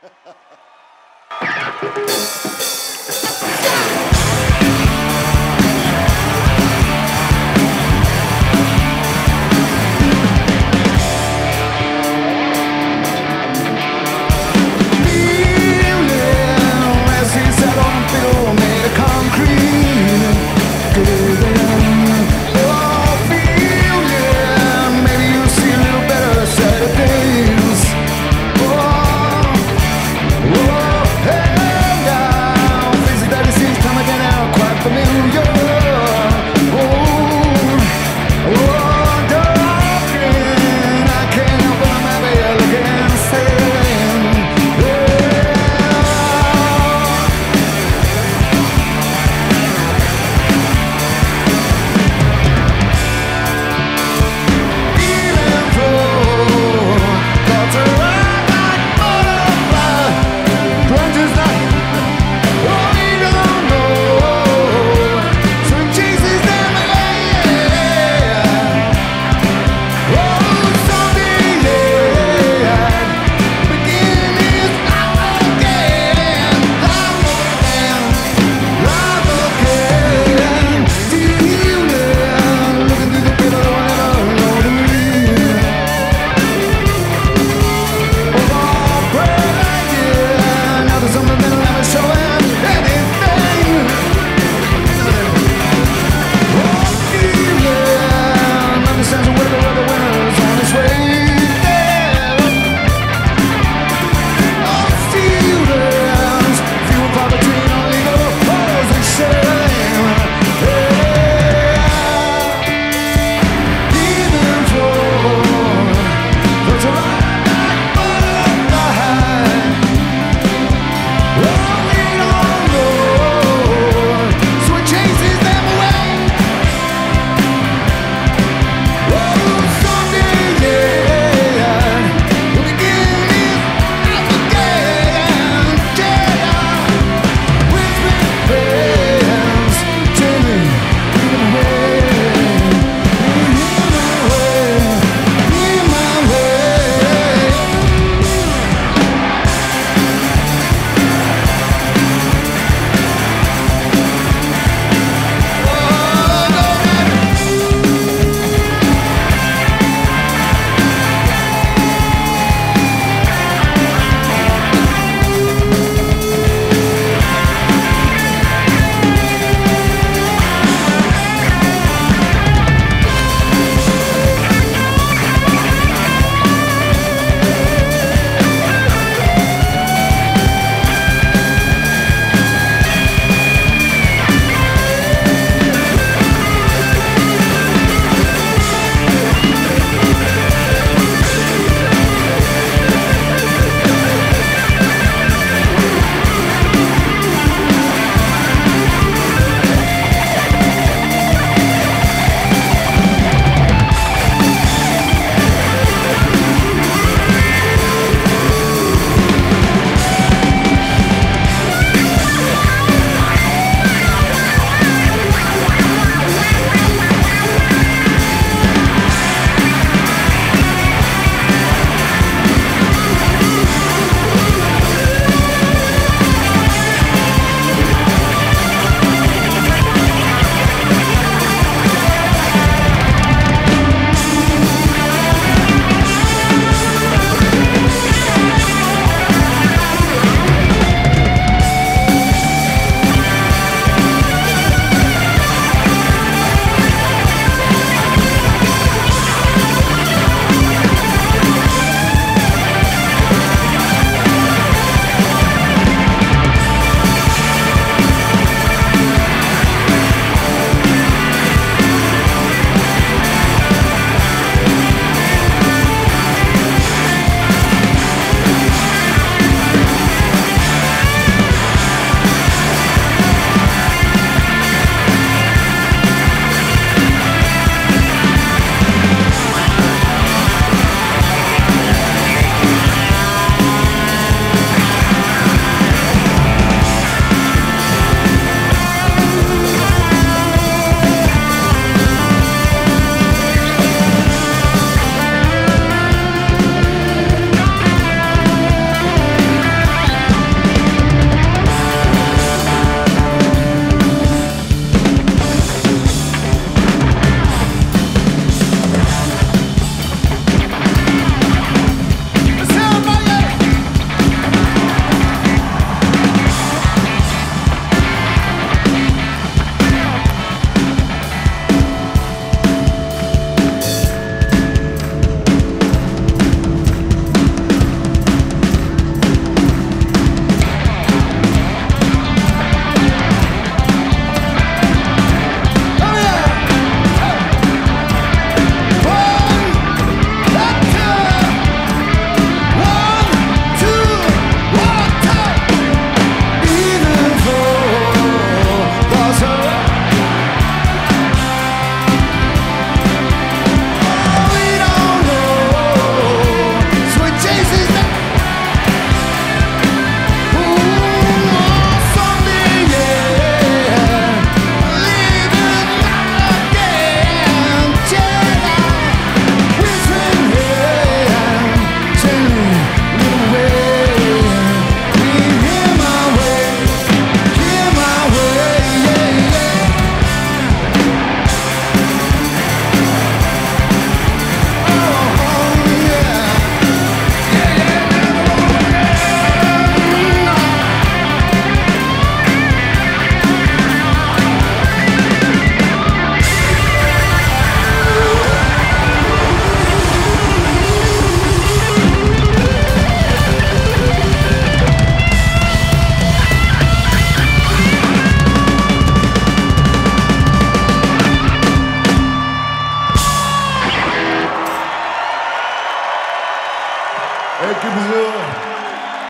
Ha ha ha.